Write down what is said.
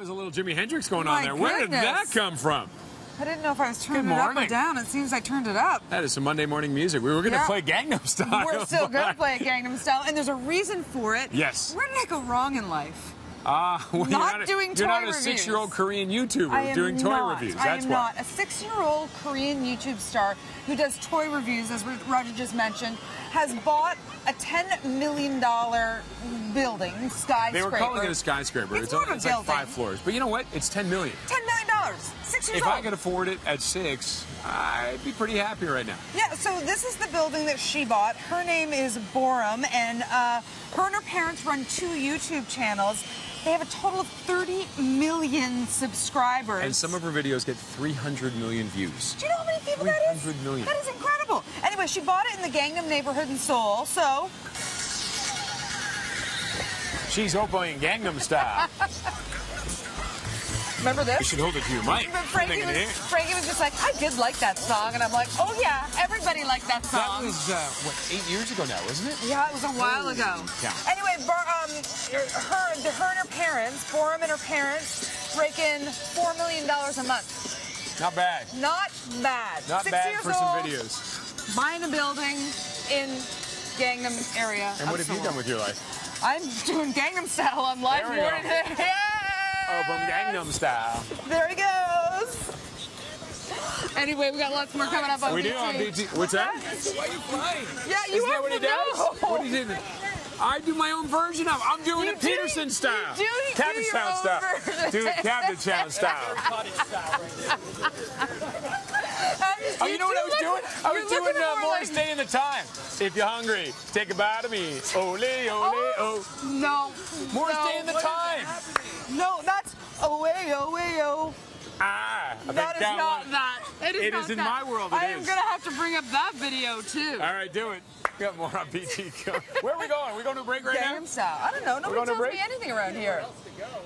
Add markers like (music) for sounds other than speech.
was a little Jimi Hendrix going My on there. Where did that come from? I didn't know if I was turning it up or down. It seems I turned it up. That is some Monday morning music. We were going to Yeah. play Gangnam Style. We're still going (laughs) to play Gangnam Style, and there's a reason for it. Yes. Where did I go wrong in life? Ah, (laughs) well, Not not a, doing You're not a six-year-old Korean YouTuber doing toy not. reviews. I That's am why. not. A six-year-old Korean YouTube star who does toy reviews, as Roger just mentioned, has bought a $10 million building, skyscraper. They were calling it a skyscraper. It's It's, more a it's like building. five floors. But you know what? It's 10 million. $10 million. Six years If old. I could afford it at six, I'd be pretty happy right now. Yeah, so this is the building that she bought. Her name is Borum, and uh, her and her parents run two YouTube channels. They have a total of 30 million subscribers. And some of her videos get 300 million views. Do you know how many people that is? 300 million. That is incredible. Anyway, she bought it in the Gangnam neighborhood in Seoul, so She's opening Gangnam Style. (laughs) remember this? you should hold it to your mic. But Frankie was, Frankie was just like, I did like that song, and I'm like, oh yeah, everybody liked that song. That was, uh, what, eight years ago now, wasn't it? Yeah, it was a while ago. Yeah. Anyway, Bar, um, her, her and her parents, Borum and her parents, rake in four million dollars a month. Not bad. Not bad. Not Six bad years for old, some videos. Buying a building in Gangnam area. And what have you done with your life? I'm doing Gangnam Style on live morning. (laughs) Open Gangnam Style. There he goes. Anyway, we got lots more coming up on We BT. do on BT. What's that? Why you flying? Yeah, you Isn't that have what to he does? know. What is it? I do my own version of. I'm doing You it do- Peterson you style. do- you do Captain your Town own style. version. Do it Captain Town (laughs) style. Oh, you know what I was doing? I was doing uh, more Morris like- Day in the Time. If you're hungry, take a bite of me. Ole, ole, oh. No. Morris no. Day in the Time. No, away, away, oh. Ah, I That is that not one. that. It is It not is in that. my world, it I am gonna have to bring up that video too. All right, do it. We got more on BT. Where are we going? Are we going to a break right now? Gangnam Style. I don't know. Nobody going to tells break? me anything around here.